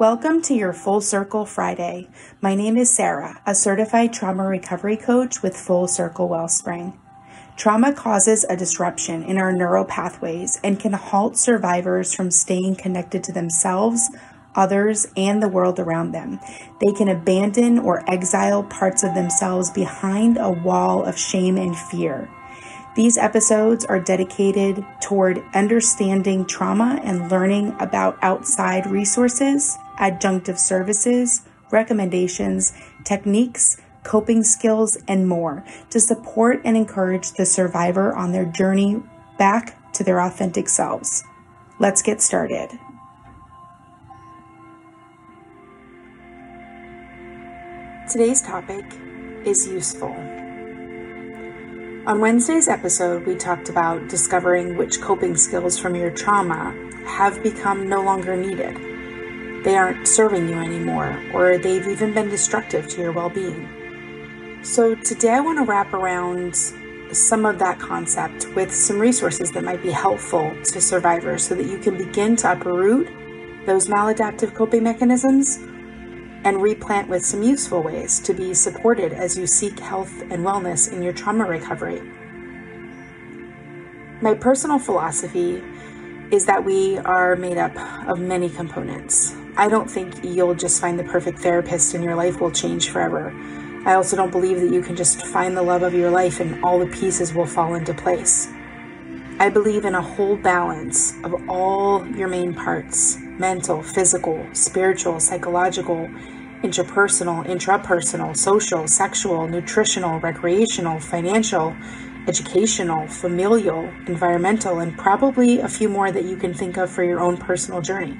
Welcome to your Full Circle Friday. My name is Sara, a certified trauma recovery coach with Full Circle Wellspring. Trauma causes a disruption in our neural pathways and can halt survivors from staying connected to themselves, others, and the world around them. They can abandon or exile parts of themselves behind a wall of shame and fear. These episodes are dedicated toward understanding trauma and learning about outside resources, adjunctive services, recommendations, techniques, coping skills, and more to support and encourage the survivor on their journey back to their authentic selves. Let's get started. Today's topic is useful. On Wednesday's episode, we talked about discovering which coping skills from your trauma have become no longer needed. They aren't serving you anymore, or they've even been destructive to your well being. So, today I want to wrap around some of that concept with some resources that might be helpful to survivors so that you can begin to uproot those maladaptive coping mechanisms and replant with some useful ways to be supported as you seek health and wellness in your trauma recovery. My personal philosophy is that we are made up of many components. I don't think you'll just find the perfect therapist and your life will change forever. I also don't believe that you can just find the love of your life and all the pieces will fall into place. I believe in a whole balance of all your main parts mental, physical, spiritual, psychological, interpersonal, intrapersonal, social, sexual, nutritional, recreational, financial, educational, familial, environmental, and probably a few more that you can think of for your own personal journey.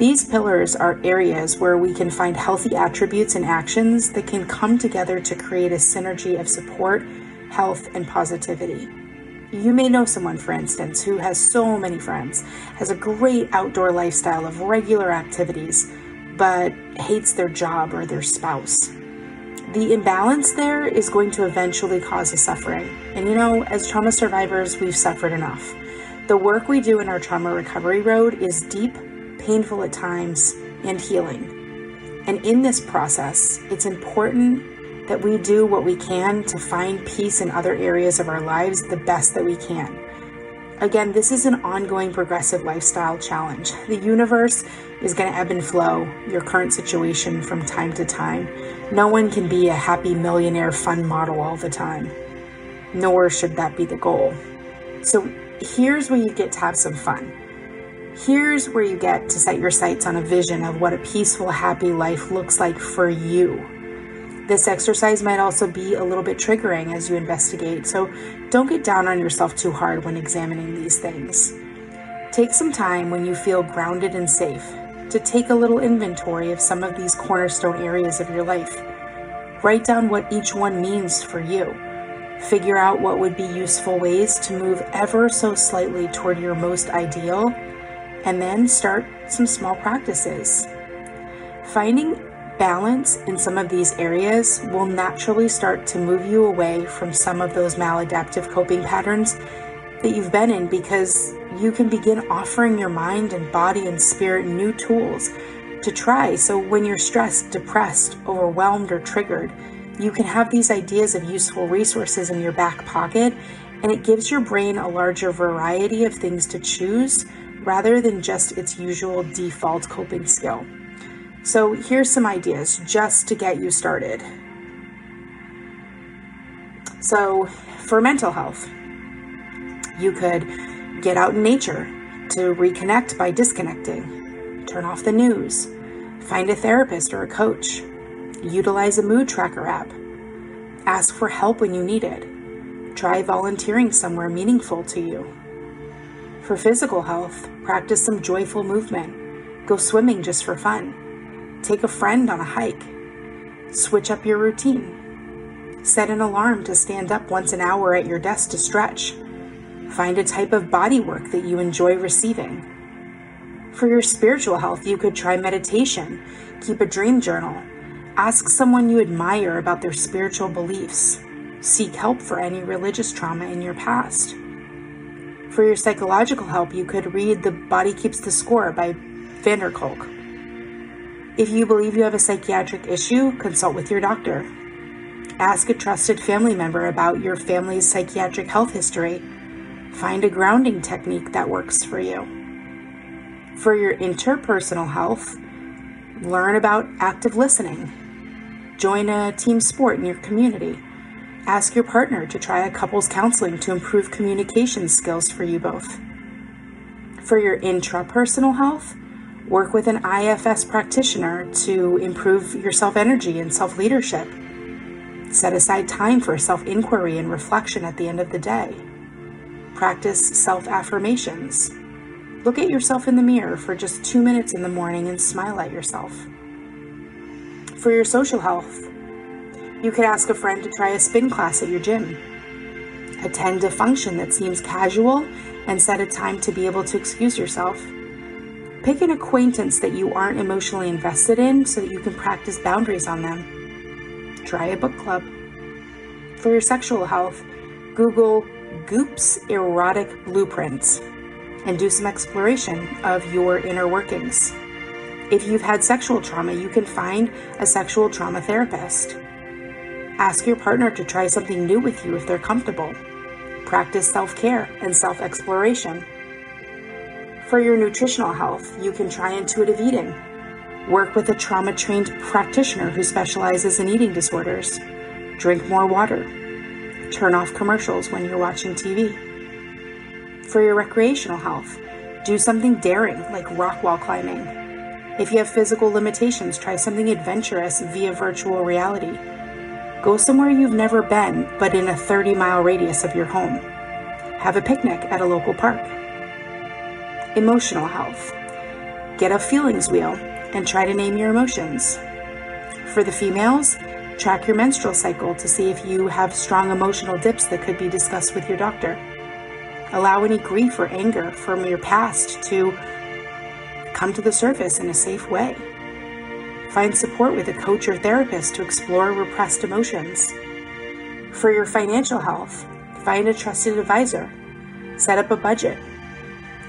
These pillars are areas where we can find healthy attributes and actions that can come together to create a synergy of support, health, and positivity. You may know someone, for instance, who has so many friends, has a great outdoor lifestyle of regular activities, but hates their job or their spouse. The imbalance there is going to eventually cause a suffering. And you know, as trauma survivors, we've suffered enough. The work we do in our trauma recovery road is deep, painful at times, and healing. And in this process, it's important that we do what we can to find peace in other areas of our lives the best that we can. Again, this is an ongoing progressive lifestyle challenge. The universe is going to ebb and flow your current situation from time to time. No one can be a happy millionaire fun model all the time, nor should that be the goal. So here's where you get to have some fun. Here's where you get to set your sights on a vision of what a peaceful, happy life looks like for you. This exercise might also be a little bit triggering as you investigate, so don't get down on yourself too hard when examining these things. Take some time when you feel grounded and safe to take a little inventory of some of these cornerstone areas of your life. Write down what each one means for you. Figure out what would be useful ways to move ever so slightly toward your most ideal, and then start some small practices. Finding balance in some of these areas will naturally start to move you away from some of those maladaptive coping patterns that you've been in because you can begin offering your mind and body and spirit new tools to try. So when you're stressed, depressed, overwhelmed, or triggered, you can have these ideas of useful resources in your back pocket, and it gives your brain a larger variety of things to choose rather than just its usual default coping skill. So here's some ideas just to get you started. So, for mental health, you could get out in nature to reconnect by disconnecting, turn off the news, find a therapist or a coach, utilize a mood tracker app, ask for help when you need it, try volunteering somewhere meaningful to you. For physical health, practice some joyful movement, go swimming just for fun Take a friend on a hike. Switch up your routine. Set an alarm to stand up once an hour at your desk to stretch. Find a type of body work that you enjoy receiving. For your spiritual health, you could try meditation, keep a dream journal, ask someone you admire about their spiritual beliefs, seek help for any religious trauma in your past. For your psychological help, you could read The Body Keeps the Score by van der Kolk If you believe you have a psychiatric issue, consult with your doctor. Ask a trusted family member about your family's psychiatric health history. Find a grounding technique that works for you. For your interpersonal health, learn about active listening. Join a team sport in your community. Ask your partner to try a couples counseling to improve communication skills for you both. For your intrapersonal health, work with an IFS practitioner to improve your self energy and self leadership. Set aside time for self inquiry and reflection at the end of the day. Practice self affirmations. Look at yourself in the mirror for just two minutes in the morning and smile at yourself. For your social health, you could ask a friend to try a spin class at your gym. Attend a function that seems casual and set a time to be able to excuse yourself. Pick an acquaintance that you aren't emotionally invested in so that you can practice boundaries on them try a book club. For your sexual health, Google Goop's erotic blueprints and do some exploration of your inner workings. If you've had sexual trauma, you can find a sexual trauma therapist. Ask your partner to try something new with you if they're comfortable. Practice self care and self exploration. For your nutritional health, you can try intuitive eating Work with a trauma trained practitioner who specializes in eating disorders. Drink more water. Turn off commercials when you're watching TV. For your recreational health, do something daring like rock wall climbing. If you have physical limitations, try something adventurous via virtual reality. Go somewhere you've never been, but in a 30 mile radius of your home. Have a picnic at a local park. Emotional health. Get a feelings wheel and try to name your emotions. For the females, track your menstrual cycle to see if you have strong emotional dips that could be discussed with your doctor. Allow any grief or anger from your past to come to the surface in a safe way. Find support with a coach or therapist to explore repressed emotions. For your financial health, find a trusted advisor. Set up a budget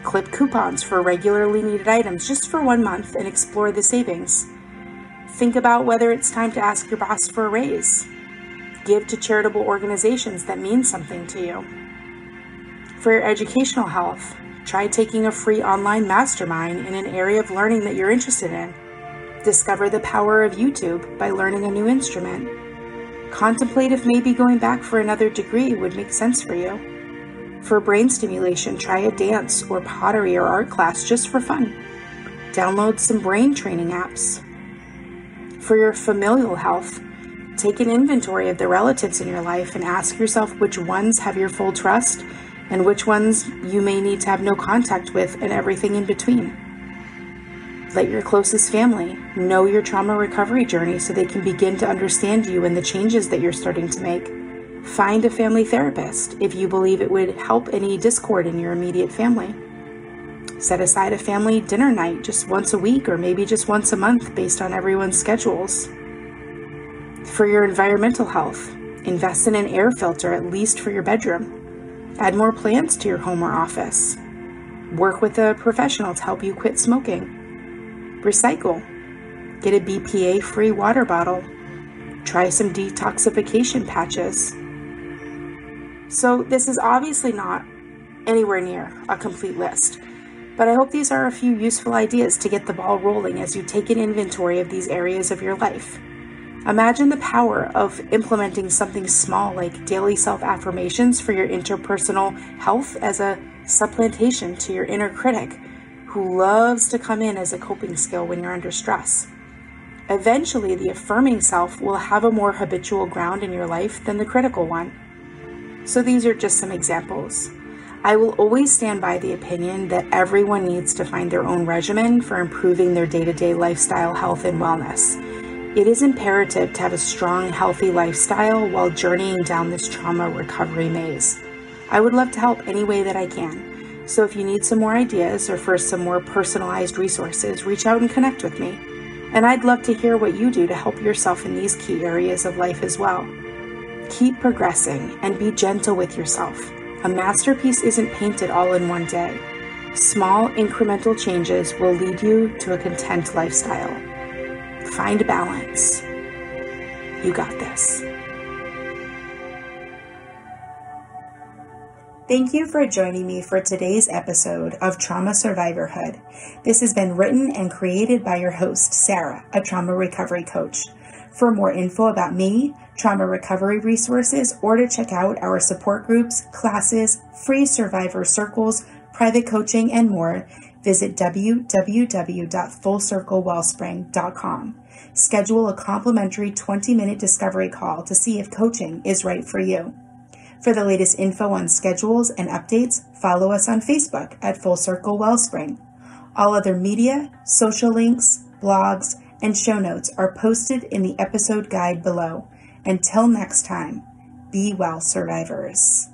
Clip coupons for regularly needed items just for one month and explore the savings. Think about whether it's time to ask your boss for a raise. Give to charitable organizations that mean something to you. For your educational health, try taking a free online mastermind in an area of learning that you're interested in. Discover the power of YouTube by learning a new instrument. Contemplate if maybe going back for another degree would make sense for you. For brain stimulation, try a dance or pottery or art class just for fun. Download some brain training apps. For your familial health, take an inventory of the relatives in your life and ask yourself which ones have your full trust and which ones you may need to have no contact with and everything in between. Let your closest family know your trauma recovery journey so they can begin to understand you and the changes that you're starting to make. Find a family therapist if you believe it would help any discord in your immediate family. Set aside a family dinner night just once a week or maybe just once a month based on everyone's schedules. For your environmental health, invest in an air filter at least for your bedroom. Add more plants to your home or office. Work with a professional to help you quit smoking. Recycle. Get a BPA free water bottle. Try some detoxification patches so, this is obviously not anywhere near a complete list, but I hope these are a few useful ideas to get the ball rolling as you take an inventory of these areas of your life. Imagine the power of implementing something small like daily self affirmations for your interpersonal health as a supplantation to your inner critic who loves to come in as a coping skill when you're under stress. Eventually, the affirming self will have a more habitual ground in your life than the critical one. So these are just some examples. I will always stand by the opinion that everyone needs to find their own regimen for improving their day to day lifestyle health and wellness. It is imperative to have a strong, healthy lifestyle while journeying down this trauma recovery maze. I would love to help any way that I can. So if you need some more ideas or for some more personalized resources, reach out and connect with me. And I'd love to hear what you do to help yourself in these key areas of life as well. Keep progressing and be gentle with yourself. A masterpiece isn't painted all in one day. Small incremental changes will lead you to a content lifestyle. Find balance. You got this. Thank you for joining me for today's episode of Trauma Survivorhood. This has been written and created by your host, Sara, a trauma recovery coach. For more info about me, trauma recovery resources, or to check out our support groups, classes, free survivor circles, private coaching, and more, visit www.fullcirclewellspring.com. Schedule a complimentary 20 minute discovery call to see if coaching is right for you. For the latest info on schedules and updates, follow us on Facebook at Full Circle Wellspring. All other media, social links, blogs, and show notes are posted in the episode guide below. Until next time, be well, survivors.